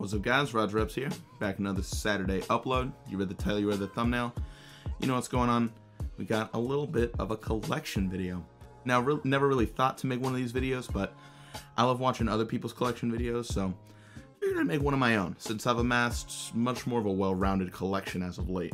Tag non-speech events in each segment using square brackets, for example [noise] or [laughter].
What's up guys, RodsReps here, back another Saturday upload. You read the title, you read the thumbnail. You know what's going on? We got a little bit of a collection video. Now, re never really thought to make one of these videos, but I love watching other people's collection videos, so I figured I'd make one of my own, since I've amassed much more of a well-rounded collection as of late.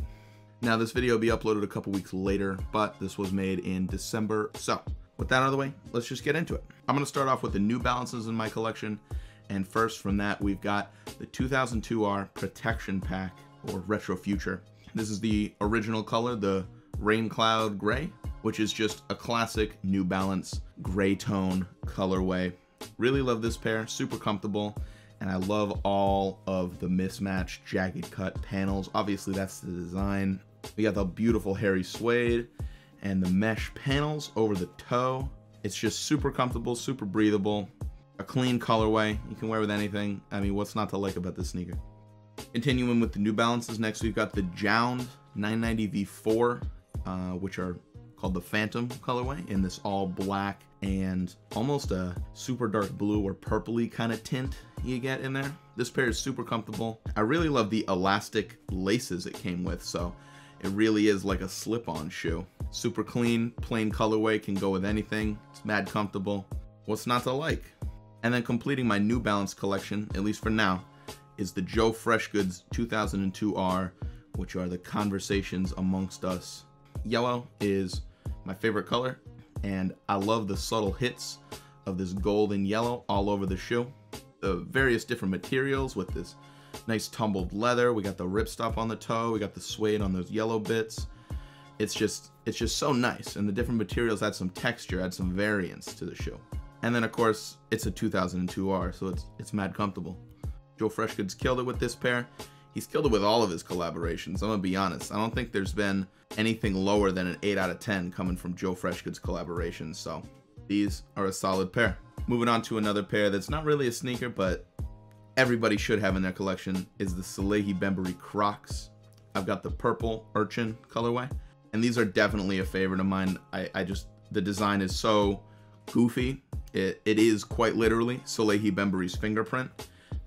Now, this video will be uploaded a couple weeks later, but this was made in December, so with that out of the way, let's just get into it. I'm to start off with the New Balances in my collection, and first from that, we've got the 2002R Protection Pack, or Retro Future. This is the original color, the Rain Cloud Gray, which is just a classic New Balance gray tone colorway. Really love this pair, super comfortable, and I love all of the mismatched jagged cut panels. Obviously, that's the design. We got the beautiful hairy suede and the mesh panels over the toe. It's just super comfortable, super breathable a clean colorway. You can wear with anything. I mean, what's not to like about this sneaker? Continuing with the New Balances, next we've got the JJJJound 990 V4, uh, which are called the Phantom colorway in this all black and almost a super dark blue or purpley kind of tint you get in there. This pair is super comfortable. I really love the elastic laces it came with, so it really is like a slip-on shoe. Super clean, plain colorway, can go with anything. It's mad comfortable. What's not to like? And then completing my New Balance collection, at least for now, is the Joe Freshgoods 2002R, which are the Conversations Amongst Us. Yellow is my favorite color, and I love the subtle hits of this gold and yellow all over the shoe. The various different materials with this nice tumbled leather. We got the ripstop on the toe. We got the suede on those yellow bits. It's just it's just so nice, and the different materials add some texture, add some variance to the shoe. And then of course, it's a 2002R, so it's it's mad comfortable. Joe Freshgoods killed it with this pair. He's killed it with all of his collaborations. I'm gonna be honest. I don't think there's been anything lower than an 8 out of 10 coming from Joe Freshgoods collaborations. So these are a solid pair. Moving on to another pair that's not really a sneaker, but everybody should have in their collection is the Salehe Bembury Crocs. I've got the purple urchin colorway, and these are definitely a favorite of mine. I, I just the design is so goofy it, it is quite literally Salehe Bembury's fingerprint.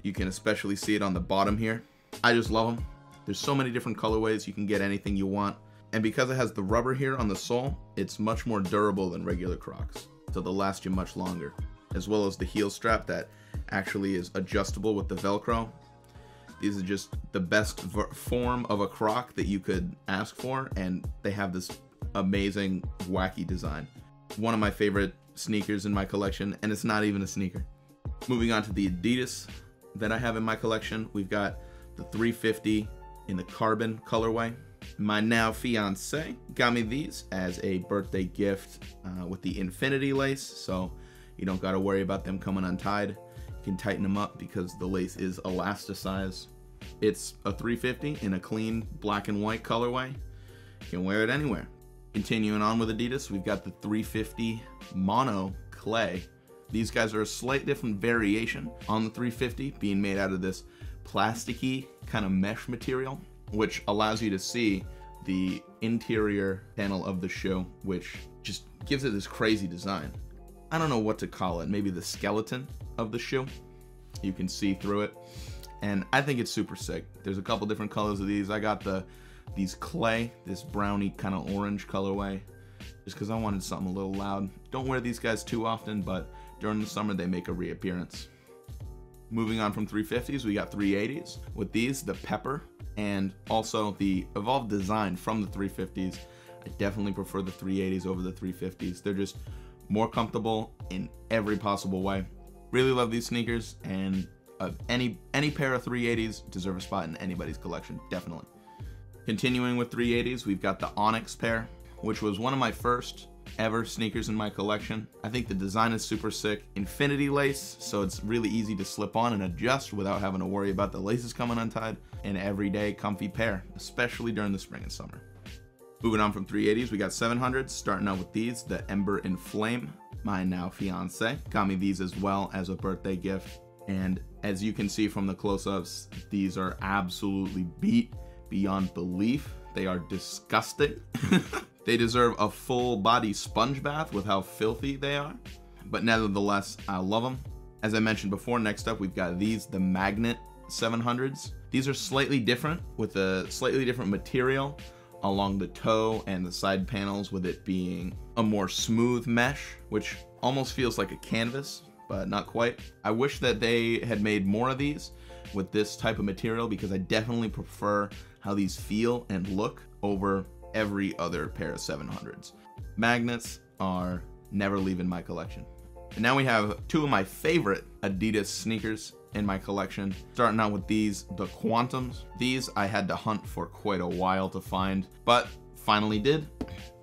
You can especially see it on the bottom here. I just love them. There's so many different colorways. You can get anything you want. And because it has the rubber here on the sole, it's much more durable than regular Crocs. So they'll last you much longer. As well as the heel strap that actually is adjustable with the Velcro. These are just the best form of a Croc that you could ask for. And they have this amazing, wacky design. One of my favorite sneakers in my collection, and it's not even a sneaker. Moving on to the Adidas that I have in my collection, we've got the 350 in the carbon colorway. My now fiance got me these as a birthday gift uh, with the infinity lace, so you don't got to worry about them coming untied. You can tighten them up because the lace is elasticized. It's a 350 in a clean black and white colorway. You can wear it anywhere. Continuing on with Adidas, we've got the 350 Mono Clay. These guys are a slight different variation on the 350, being made out of this plasticky kind of mesh material, which allows you to see the interior panel of the shoe, which just gives it this crazy design. I don't know what to call it, maybe the skeleton of the shoe. You can see through it. And I think it's super sick. There's a couple different colors of these. I got the these clay, this brownie kind of orange colorway, just because I wanted something a little loud. Don't wear these guys too often, but during the summer they make a reappearance. Moving on from 350s, we got 380s. With these, the pepper and also the evolved design from the 350s. I definitely prefer the 380s over the 350s. They're just more comfortable in every possible way. Really love these sneakers, and uh, any any pair of 380s deserve a spot in anybody's collection, definitely. Continuing with 380s, we've got the Onyx pair, which was one of my first ever sneakers in my collection. I think the design is super sick. Infinity lace, so it's really easy to slip on and adjust without having to worry about the laces coming untied. An everyday comfy pair, especially during the spring and summer. Moving on from 380s, we got 700s, starting out with these, the Ember and Flame. My now fiance got me these as well as a birthday gift. And as you can see from the close-ups, these are absolutely beat beyond belief. They are disgusting. [laughs] they deserve a full body sponge bath with how filthy they are. But nevertheless, I love them. As I mentioned before, next up we've got these, the Magnet 700s. These are slightly different with a slightly different material along the toe and the side panels with it being a more smooth mesh, which almost feels like a canvas, but not quite. I wish that they had made more of these with this type of material because I definitely prefer how these feel and look over every other pair of 700s. Magnets are never leaving my collection. And now we have two of my favorite Adidas sneakers in my collection. Starting out with these, the Quantums. These I had to hunt for quite a while to find, but finally did.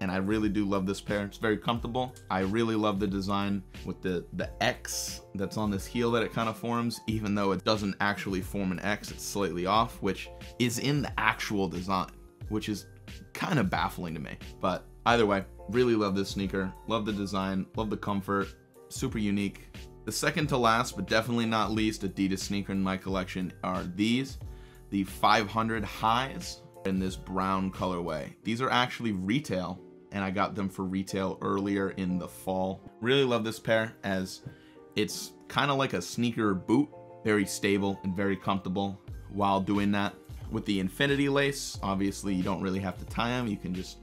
And I really do love this pair. It's very comfortable. I really love the design with the, the X that's on this heel that it kind of forms, even though it doesn't actually form an X, it's slightly off, which is in the actual design, which is kind of baffling to me. But either way, really love this sneaker. Love the design, love the comfort, super unique. The second to last, but definitely not least, Adidas sneaker in my collection are these, the 500 highs in this brown colorway. These are actually retail, and I got them for retail earlier in the fall. Really love this pair as it's kind of like a sneaker boot, very stable and very comfortable while doing that. With the infinity lace, obviously you don't really have to tie them, you can just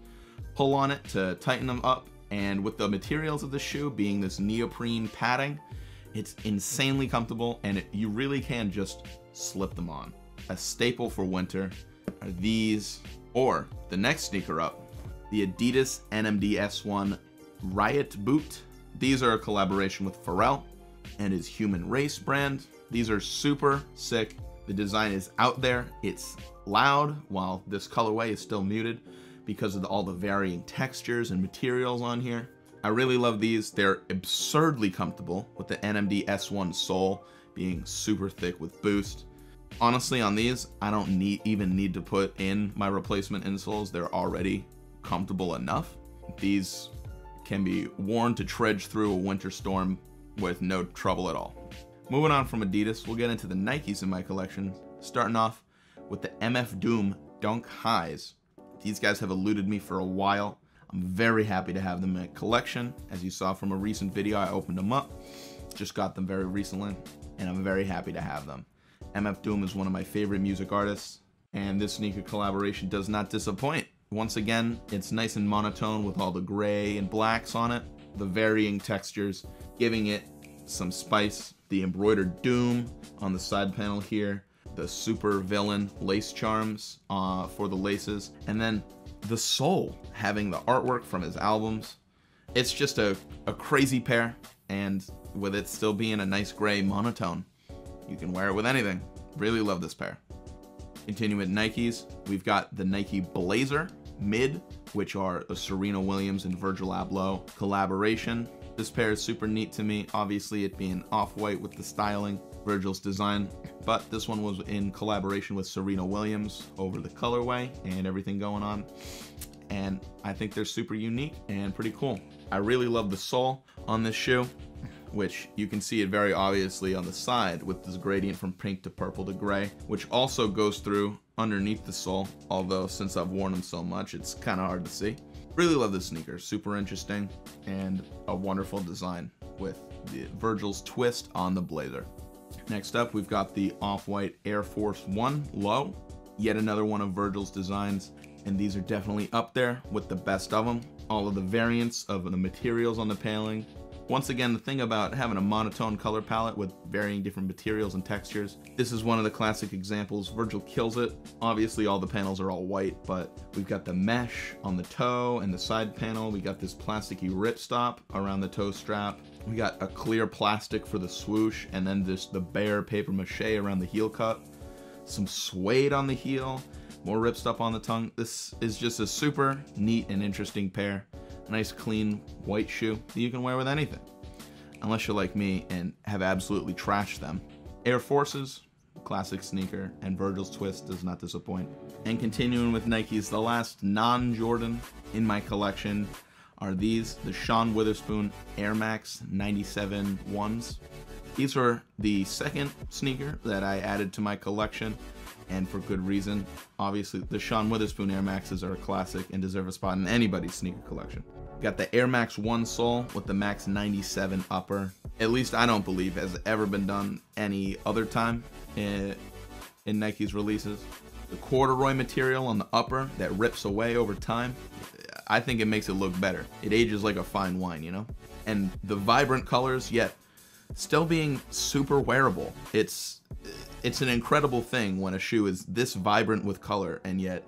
pull on it to tighten them up. And with the materials of the shoe being this neoprene padding, it's insanely comfortable and it, you really can just slip them on. A staple for winter are these, or the next sneaker up, the Adidas NMD S1 RYAT Boot. These are a collaboration with Pharrell and his Human Race brand. These are super sick. The design is out there. It's loud while this colorway is still muted because of the, all the varying textures and materials on here. I really love these. They're absurdly comfortable with the NMD S1 sole being super thick with boost. Honestly, on these, I don't need even need to put in my replacement insoles. They're already comfortable enough. These can be worn to trudge through a winter storm with no trouble at all. Moving on from Adidas, we'll get into the Nikes in my collection, starting off with the MF Doom Dunk Highs. These guys have eluded me for a while. I'm very happy to have them in my collection. As you saw from a recent video, I opened them up. Just got them very recently, and I'm very happy to have them. MF Doom is one of my favorite music artists, and this sneaker collaboration does not disappoint. Once again, it's nice and monotone with all the gray and blacks on it, the varying textures, giving it some spice. The embroidered Doom on the side panel here, the super villain lace charms uh, for the laces, and then the sole having the artwork from his albums. It's just a, a crazy pair, and with it still being a nice gray monotone, you can wear it with anything. Really love this pair. Continuing with Nikes, we've got the Nike Blazer Mid, which are a Serena Williams and Virgil Abloh collaboration. This pair is super neat to me, obviously it being off-white with the styling, Virgil's design, but this one was in collaboration with Serena Williams over the colorway and everything going on. And I think they're super unique and pretty cool. I really love the sole on this shoe, which you can see it very obviously on the side with this gradient from pink to purple to gray, which also goes through underneath the sole, although since I've worn them so much, it's kind of hard to see. Really love this sneaker, super interesting and a wonderful design with the Virgil's twist on the blazer. Next up, we've got the Off-White Air Force One Low, yet another one of Virgil's designs, and these are definitely up there with the best of them. All of the variants of the materials on the paneling, once again, the thing about having a monotone color palette with varying different materials and textures, this is one of the classic examples. Virgil kills it. Obviously, all the panels are all white, but we've got the mesh on the toe and the side panel. We got this plasticky ripstop around the toe strap. We got a clear plastic for the swoosh, and then this the bare paper mache around the heel cut. Some suede on the heel, more ripstop on the tongue. This is just a super neat and interesting pair nice clean white shoe that you can wear with anything. Unless you're like me and have absolutely trashed them. Air Forces, classic sneaker, and Virgil's Twist does not disappoint. And continuing with Nikes, the last non-Jordan in my collection are these, the Sean Wotherspoon Air Max 97 ones. These are the second sneaker that I added to my collection and for good reason. Obviously, the Sean Wotherspoon Air Maxes are a classic and deserve a spot in anybody's sneaker collection. Got the Air Max 1 sole with the Max 97 upper. At least I don't believe has ever been done any other time. It, in Nike's releases. The corduroy material on the upper that rips away over time, I think it makes it look better. It ages like a fine wine, you know? And the vibrant colors, yet still being super wearable. It's it's an incredible thing when a shoe is this vibrant with color and yet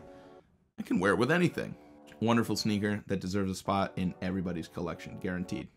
I can wear it with anything. Wonderful sneaker that deserves a spot in everybody's collection, guaranteed.